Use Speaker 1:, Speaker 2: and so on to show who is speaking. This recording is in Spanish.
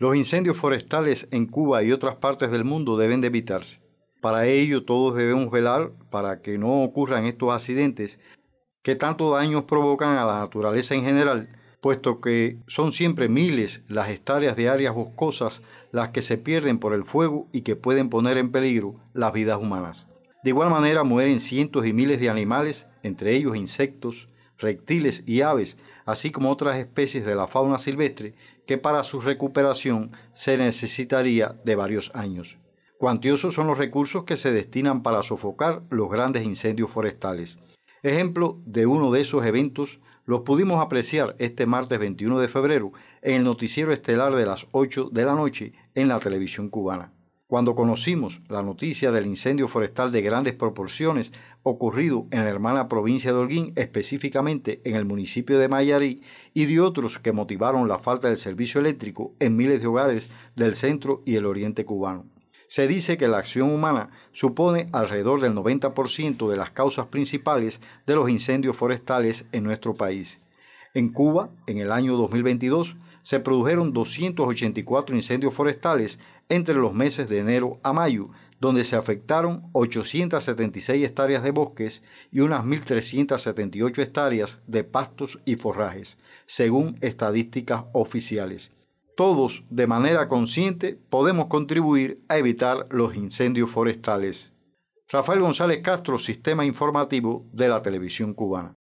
Speaker 1: Los incendios forestales en Cuba y otras partes del mundo deben de evitarse. Para ello todos debemos velar para que no ocurran estos accidentes que tanto daños provocan a la naturaleza en general, puesto que son siempre miles las hectáreas de áreas boscosas las que se pierden por el fuego y que pueden poner en peligro las vidas humanas. De igual manera mueren cientos y miles de animales, entre ellos insectos, reptiles y aves, así como otras especies de la fauna silvestre que para su recuperación se necesitaría de varios años. Cuantiosos son los recursos que se destinan para sofocar los grandes incendios forestales. Ejemplo de uno de esos eventos los pudimos apreciar este martes 21 de febrero en el noticiero estelar de las 8 de la noche en la televisión cubana. Cuando conocimos la noticia del incendio forestal de grandes proporciones ocurrido en la hermana provincia de Holguín, específicamente en el municipio de Mayarí, y de otros que motivaron la falta del servicio eléctrico en miles de hogares del centro y el oriente cubano. Se dice que la acción humana supone alrededor del 90% de las causas principales de los incendios forestales en nuestro país. En Cuba, en el año 2022, se produjeron 284 incendios forestales entre los meses de enero a mayo, donde se afectaron 876 hectáreas de bosques y unas 1.378 hectáreas de pastos y forrajes, según estadísticas oficiales. Todos, de manera consciente, podemos contribuir a evitar los incendios forestales. Rafael González Castro, Sistema Informativo de la Televisión Cubana.